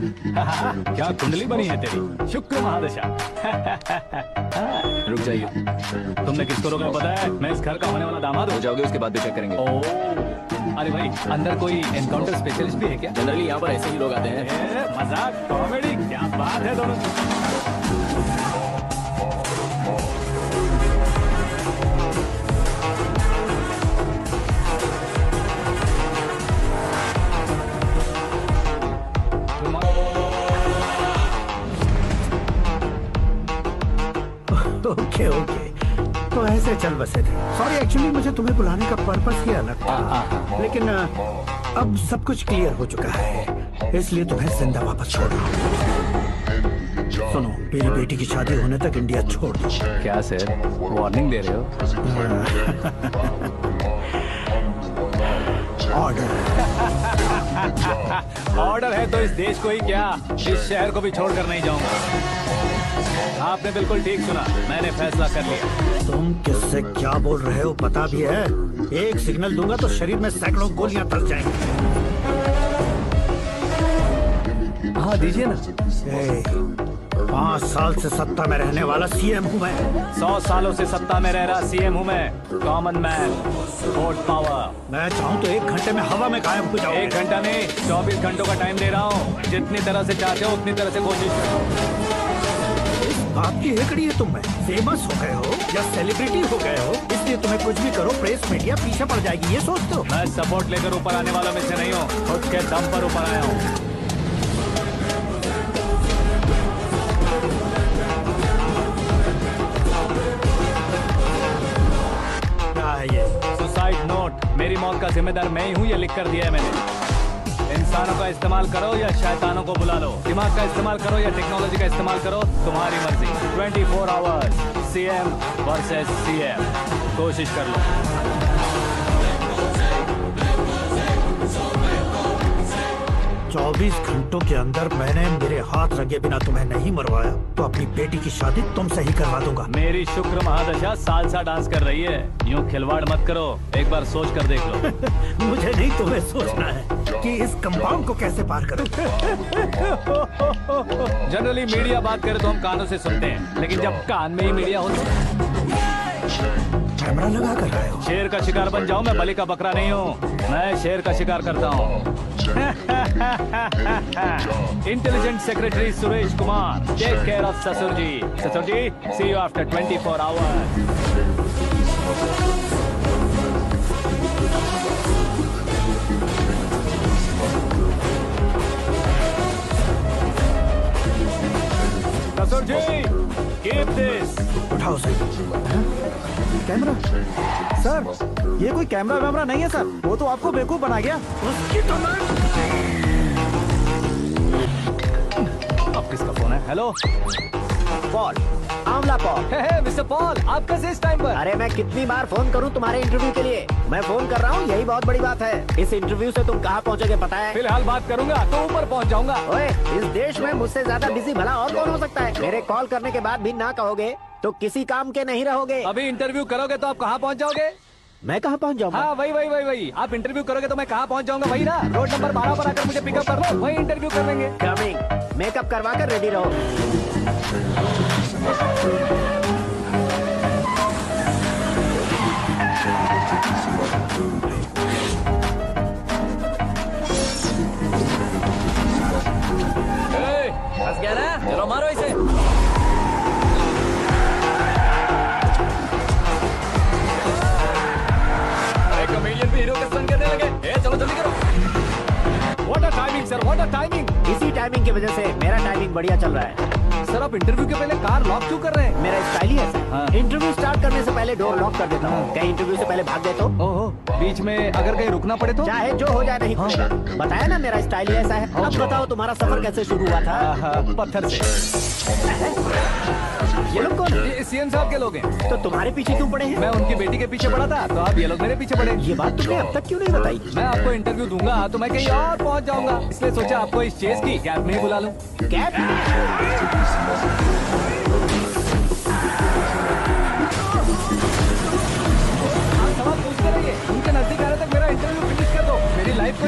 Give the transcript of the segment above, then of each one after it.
क्या कुंडली बनी है तेरी? शुक्र महादशा। रुक जाइए। तुमने किसको रोकना पता है मैं इस घर का होने वाला दामाद हो। हूँ जाओगे उसके बाद भी चेक करेंगे। ओ अरे भाई अंदर कोई एनकाउंटर स्पेशलिस्ट भी है क्या? जनरली यहाँ पर ऐसे ही लोग आते हैं। मज़ाक कॉमेडी क्या बात है दोनों ऐसे चल बसे थे। सॉरी एक्चुअली मुझे तुम्हें बुलाने का पर्पस ही अलग था लेकिन अब सब कुछ क्लियर हो चुका है। इसलिए तुम्हें ज़िंदा वापस छोड़ रहा हूँ। सुनो मेरी बेटी की शादी होने तक इंडिया छोड़ दो। क्या सर वार्निंग दे रहे हो? ऑर्डर ऑर्डर है तो इस देश को ही क्या? इस शहर को भी छोड़कर नहीं जाऊँगा। आपने बिल्कुल ठीक सुना। मैंने फैसला कर लिया। तुम किससे क्या बोल रहे हो पता भी है? एक सिग्नल दूँगा तो शरीर में सैकड़ों गोलियाँ धस जाएँगी। हाँ दीजिए ना। पाँच साल से सत्ता में रहने वाला सीएम हूँ मैं। सौ सालों से सत्ता में रह रहा सीएम हूँ मैं कॉमन मैन वोट पावर मैं चाहूँ तो एक घंटे में हवा में गायब हो एक घंटा में चौबीस घंटों का टाइम दे रहा हूँ। जितनी तरह से चाहते हो उतनी तरह से कोशिश करो। बात की हेकड़ी है तुम में फ़ेमस हो गए हो या सेलिब्रिटी हो गए हो इसलिए तुम्हें कुछ भी करो प्रेस मीडिया पीछे पड़ जाएगी ये सोचते हो? मैं सपोर्ट लेकर ऊपर आने वालों में से नहीं हूँ खुद के दम पर ऊपर आया हूँ। है ये। सुसाइड नोट मेरी मौत का जिम्मेदार मैं ही हूँ ये लिख कर दिया है मैंने। इंसानों का इस्तेमाल करो या शैतानों को बुला लो। दिमाग का इस्तेमाल करो या टेक्नोलॉजी का इस्तेमाल करो, तुम्हारी मर्ज़ी। 24 four hours C M versus versus CM कोशिश कर लो। चौबीस घंटों के अंदर मैंने मेरे हाथ रंगे बिना तुम्हें नहीं मरवाया। तो अपनी बेटी की शादी तुमसे ही करवा दूँगा। मेरी शुक्र महादशा सालसा डांस कर रही है। यूँ खिलवाड़ मत करो। एक बार सोच कर देख लो। मुझे नहीं तुम्हें सोचना है कि इस कंपाउंड को कैसे पार करो। जनरली मीडिया बात करे तो हम कानों से सुनते हैं। लेकिन जब कान में ही मीडिया हो। कैमरा लगा कर रहे हो। शेर का शिकार बन जाऊँ मैं बलि का बकरा नहीं हूँ। मैं शेर का शिकार करता हूँ। Intelligent Secretary Suresh Kumar, take care of Sasurji. Sasurji, see you after 24 hours. Sasurji, keep this. What house? Huh? Camera? Sir ये कोई कैमरा वैमरा नहीं है सर। वो तो आपको बेवकूफ़ बना गया। उसकी तो अब किसका फ़ोन है? हेलो? पॉल। आमला पॉल। मिस्टर पॉल आप कैसे इस टाइम पर? अरे मैं कितनी बार फ़ोन करूँ तुम्हारे इंटरव्यू के लिए? मैं फ़ोन कर रहा हूँ यही बहुत बड़ी बात है। इस इंटरव्यू से तुम कहाँ पहुंचोगे पता है? फ़िलहाल बात करूँगा तो ऊपर पहुँच जाऊँगा। ओए इस देश में मुझसे ज़्यादा बिज़ी भला और कौन हो सकता है? मेरे कॉल करने के बाद भी ना कहोगे। तो किसी काम के नहीं रहोगे। अभी इंटरव्यू करोगे तो आप कहाँ पहुँच जाओगे? मैं कहाँ पहुँच जाऊँगा? हाँ वही वही वही वही। आप इंटरव्यू करोगे तो मैं कहाँ पहुँच जाऊँगा? वही ना? रोड नंबर बारह पर आकर मुझे पिकअप कर लो वही इंटरव्यू कर लेंगे। कमिंग मेकअप करवा कर रेडी रहो। टाइमिंग की वजह से मेरा टाइमिंग बढ़िया चल रहा है। सर आप इंटरव्यू के पहले कार लॉक क्यों कर रहे हैं? मेरा स्टाइल ही ऐसा हाँ। इंटरव्यू स्टार्ट करने से पहले डोर लॉक कर देता हूँ। कहीं इंटरव्यू से पहले भाग देता तो? ओहो। बीच में अगर कहीं रुकना पड़े तो? चाहे जो हो जाए नहीं खुलेगा बताया ना मेरा स्टाइल ही ऐसा है। अब बताओ तुम्हारा सफ़र कैसे शुरू हुआ था? पत्थर से। ये लोग कौन? है? ये सीएम साहब के लोग हैं। तो तुम्हारे पीछे क्यों पड़े हैं? मैं उनकी बेटी के पीछे पड़ा था तो आप ये लोग मेरे पीछे पड़े। ये बात तुमने अब तक क्यों नहीं बताई? मैं आपको इंटरव्यू दूँगा तो मैं कहीं और पहुँच जाऊँगा। इसलिए सोचा आपको इस चेस की कैब में ही बुला लूँ। कैब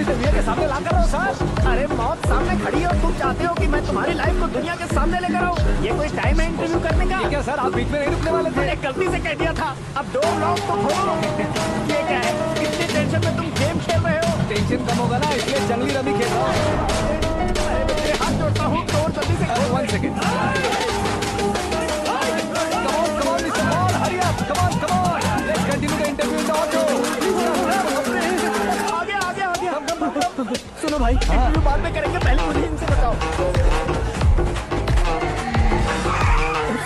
दुनिया के सामने ला कर सर अरे मौत सामने खड़ी हो तुम चाहते हो कि मैं तुम्हारी लाइफ को दुनिया के सामने लेकर आऊँ? ये कोई टाइम है इंटरव्यू करने का? क्या सर आप बीच में नहीं रुकने वाले थे? मैंने गलती से कह दिया था। अब डोर लॉक तो खोलो ये क्या है? इतनी टेंशन में तुम गेम खेल रहे हो? टेंशन कम होगा ना इसलिए जंगली रमी खेल रहा हूँ। हाथ जोड़ता हूँ डोर जल्दी से वन सेकेंड सुनो भाई हाँ। बाद में करेंगे पहले मुझे इनसे बताओ।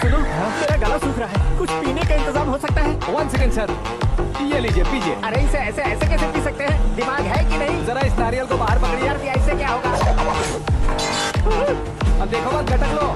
सुनो मेरा गला सूख रहा है। कुछ पीने का इंतज़ाम हो सकता है? वन सेकेंड सर ये लीजिए पीजिए। अरे इसे ऐसे ऐसे कैसे पी सकते हैं? दिमाग है कि नहीं? जरा इस नारियल को बाहर पकड़िए। यार ऐसे क्या होगा? अब देखो बात घटक लो।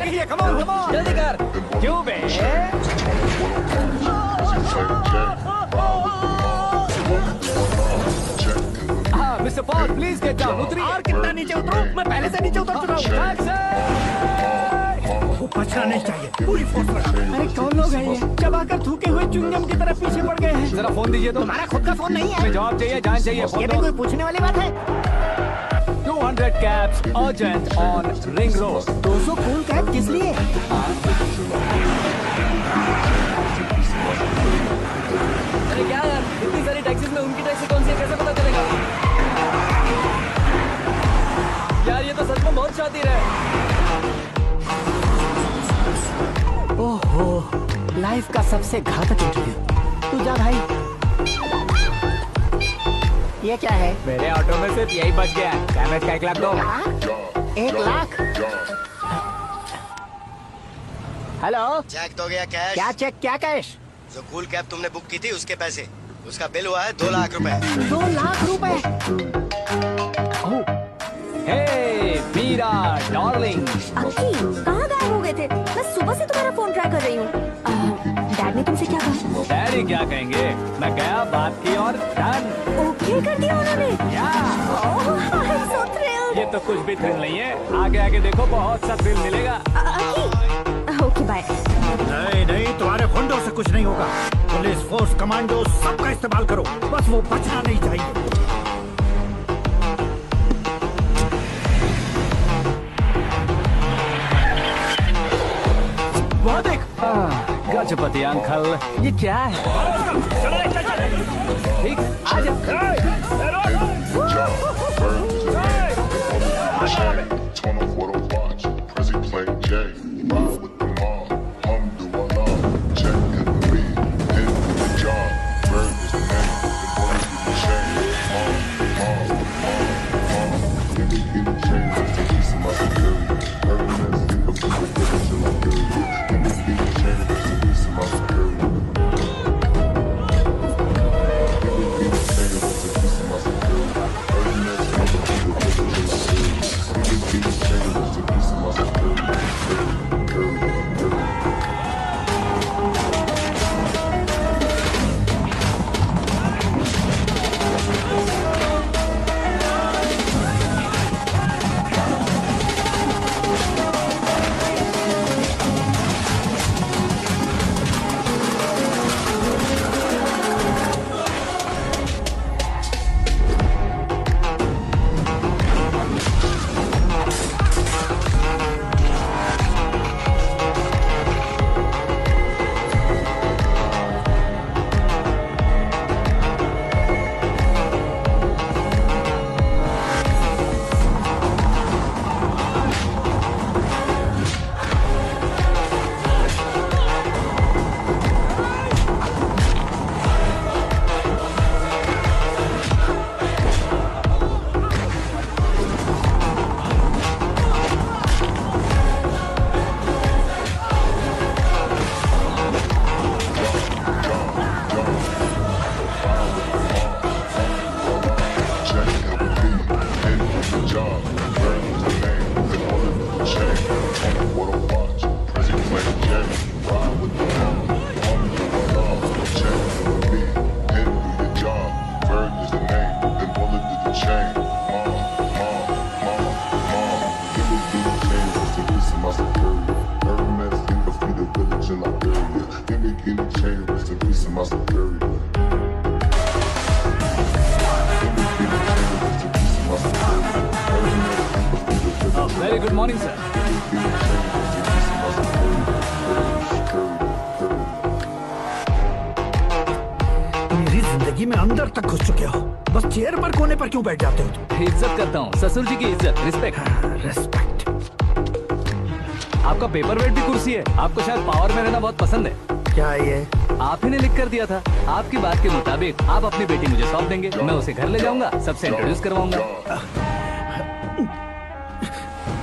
कीजिए कम ऑन कम ऑन जल्दी कर। क्यों बे? हाँ mister Paul please get down उतरिए। और कितना नीचे उतरूं? मैं पहले से नीचे उतर चुका हूँ। बचना नहीं चाहिए। पूरी फोर्स अरे कौन लोग हैं ये? चबाकर थूके हुए चुंगम की तरफ़ पीछे पड़ गए हैं। जरा फ़ोन दीजिए तो। तुम्हारा खुद का फ़ोन नहीं है? हमें जवाब चाहिए जान चाहिए ये भी कोई पूछने वाली बात है? 200 cabs urgent on ring road. 200 cool cab किस लिए? अरे क्या यार इतनी सारी टैक्सीज में उनकी टैक्सी कौन सी है? कैसे पता चलेगा? यार ये तो सच में बहुत शातिर है। ओहो लाइफ का सबसे घातक इंटरव्यू तू जा भाई। ये क्या है? मेरे ऑटो में सिर्फ़ यही बच गया डैमेज का एक लाख दो। हाँ? एक लाख? हेलो? चेक तो गया कैश क्या चेक क्या कैश जो कूल कैब तुमने बुक की थी उसके पैसे। उसका बिल हुआ है दो लाख रुपए। दो लाख रुपए? हे मीरा डार्लिंग कहाँ गायब हो गए थे? मैं सुबह से तुम्हारा फ़ोन ट्राई कर रही हूँ। ने तुमसे क्या कहा डैडी क्या कहेंगे? मैं गया बात की और डन ओके कर दिया उन्होंने। या सो थ्रिल्ड ये तो कुछ भी थ्रिल नहीं है। आगे आगे देखो बहुत सा थ्रिल मिलेगा। ओके बाय नहीं नहीं तुम्हारे गुंडों से कुछ नहीं होगा। पुलिस फोर्स कमांडो सबका इस्तेमाल करो। बस वो बचना नहीं चाहिए। वहाँ देख गजपति अंकल ये क्या है ठीक आ of my security. Very good morning sir मेरी ज़िंदगी में अंदर तक घुस चुके हो। बस चेयर पर कोने पर क्यों बैठ जाते हो तुम? इज़्ज़त करता हूँ। ससुर जी की इज़्ज़त रिस्पेक्ट रेस्पेक्ट आपका पेपर वेट भी कुर्सी है। आपको शायद पावर में रहना बहुत पसंद है। क्या ये? आप ही ने लिख कर दिया था। आपकी बात के मुताबिक आप अपनी बेटी मुझे सौंप देंगे। मैं उसे घर ले जाऊँगा सबसे इंट्रोड्यूस करवाऊँगा।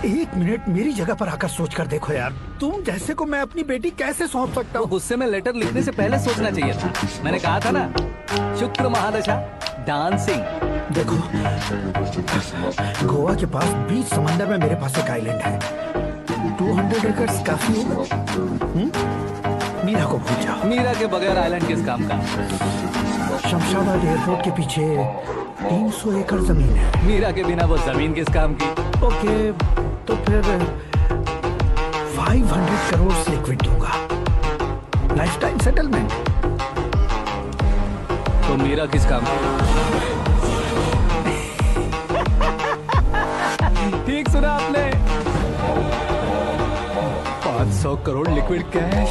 एक मिनट मेरी जगह पर आकर सोच कर देखो यार। तुम जैसे को मैं अपनी बेटी कैसे सौंप सकता हूँ? गुस्से में लेटर लिखने से पहले सोचना चाहिए था। मैंने कहा था ना शुक्र महादशा डांसिंग देखो गोवा के पास बीच समंदर में मेरे पास एक आइलैंड है। 200 एकर्स काफ़ी होगा हम्म? मीरा को भूल जाओ मीरा के बगैर आइलैंड किस काम का? शमशाबाद एयरपोर्ट के पीछे 300 एकड़ ज़मीन है। मीरा के बिना वो ज़मीन किस काम की? ओके तो फिर 500 करोड़ लिक्विड दूँगा। लाइफ टाइम सेटलमेंट तो मीरा किस काम की? ठीक सुना आपने। 500 करोड़ लिक्विड कैश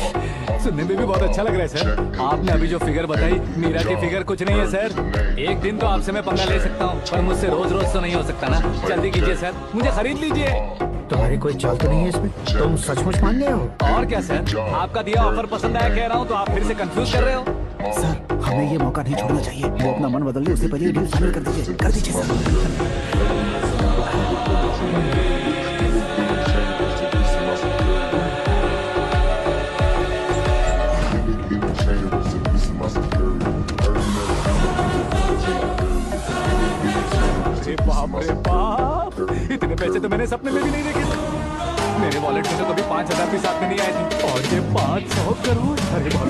सुनने में भी बहुत अच्छा लग रहा है सर आपने अभी जो फिगर बताई मीरा की फिगर कुछ नहीं है सर एक दिन तो आपसे मैं पंगा ले सकता हूँ पर मुझसे रोज रोज तो नहीं हो सकता ना। जल्दी कीजिए सर मुझे खरीद लीजिए। तुम्हारी कोई चाल तो नहीं है इसमें? तुम सचमुच मान गए हो? और क्या सर आपका दिया ऑफ़र पसंद आया कह रहा हूँ तो आप फिर से कंफ्यूज कर रहे हो। सर हमें ये मौका नहीं छोड़ना चाहिए। वो अपना मन बदल ले उससे पहले डील कर दीजिए। कर दीजिए सर अरे बाप इतने पैसे तो मैंने सपने में भी नहीं देखे। मेरे वॉलेट में तो कभी पाँच हज़ार भी साथ में नहीं आए थे। और ये पाँच सौ करोड़ अरे बाप।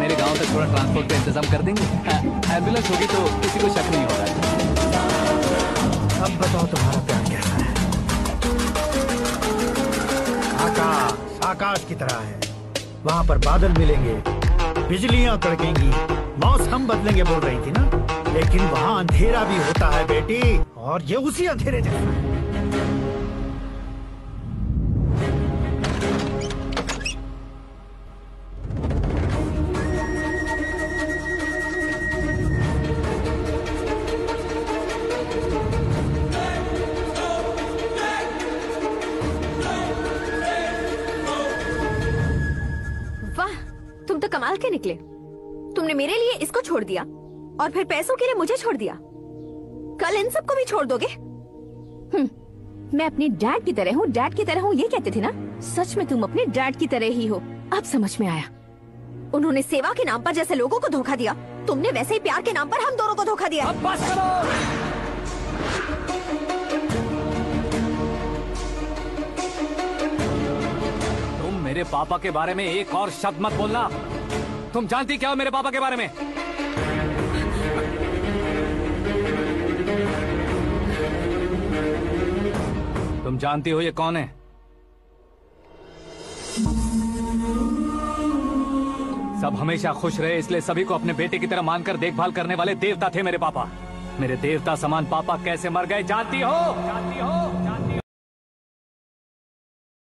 मेरे गाँव तक थोड़ा ट्रांसपोर्ट का इंतज़ाम कर देंगे। हाँ, एंबुलेंस होगी तो किसी को शक नहीं होगा। अब बताओ तुम्हारा प्यार कैसा है? आकाश आकाश की तरह है। वहाँ पर बादल मिलेंगे बिजलियाँ कड़केंगी मौसम बदलेंगे बोल रही थी ना? लेकिन वहाँ अंधेरा भी होता है, बेटी। और ये उसी अंधेरे जैसा वाह, तुम तो कमाल के निकले। तुमने मेरे लिए इसको छोड़ दिया। और फिर पैसों के लिए मुझे छोड़ दिया। कल इन सबको भी छोड़ दोगे? हम्म, मैं अपने डैड की तरह हूँ। डैड की तरह हूँ ये कहते थे ना? सच में तुम अपने डैड की तरह ही हो। अब समझ में आया। उन्होंने सेवा के नाम पर जैसे लोगों को धोखा दिया तुमने वैसे ही प्यार के नाम पर हम दोनों को धोखा दिया। अब बस करो। मेरे पापा के बारे में एक और शब्द मत बोलना। तुम जानती क्या हो मेरे पापा के बारे में? तुम जानती हो ये कौन है? सब हमेशा खुश रहे, इसलिए सभी को अपने बेटे की तरह मानकर देखभाल करने वाले देवता थे मेरे पापा। मेरे देवता समान पापा कैसे मर गए, जानती हो? जानती हो?